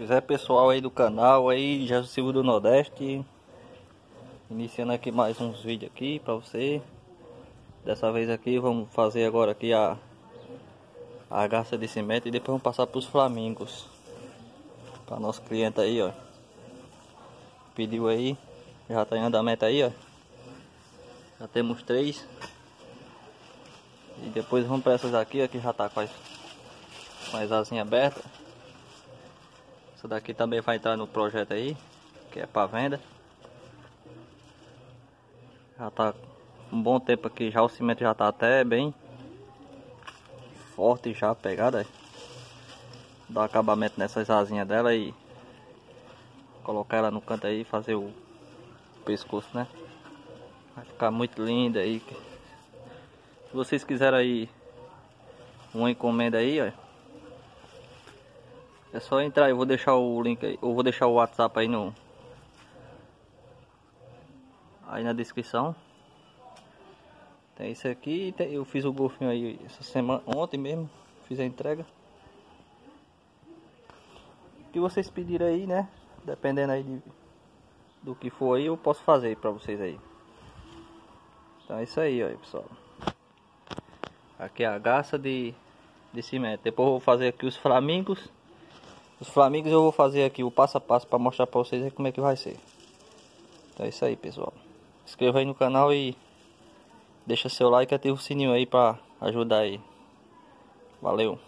Pois é pessoal aí do canal aí, Jesus Silva do Nordeste. Iniciando aqui mais uns vídeos aqui pra você. Dessa vez aqui vamos fazer agora aqui a A garça de cimento e depois vamos passar pros flamingos. Para nosso cliente aí ó. Pediu aí, já tá em andamento aí ó. Já temos três. E depois vamos para essas aqui ó, que já tá com as, com as asinhas abertas essa daqui também vai entrar no projeto aí, que é para venda. Já tá um bom tempo aqui, já o cimento já tá até bem forte já pegada. Dar acabamento nessas asinhas dela e colocar ela no canto aí e fazer o pescoço, né? Vai ficar muito linda aí. Se vocês quiserem aí uma encomenda aí, ó. É só entrar, eu vou deixar o link aí, eu vou deixar o WhatsApp aí no aí na descrição. Tem isso aqui, tem, eu fiz o golfinho aí essa semana, ontem mesmo, fiz a entrega. O que vocês pedirem aí, né? Dependendo aí de, do que for aí, eu posso fazer para vocês aí. Então é isso aí, ó, pessoal. Aqui é a garça de, de cimento. Depois eu vou fazer aqui os flamingos. Os flamingos eu vou fazer aqui o passo a passo para mostrar para vocês como é que vai ser. Então é isso aí, pessoal. Inscreva aí no canal e deixa seu like e ativa o sininho aí para ajudar aí. Valeu!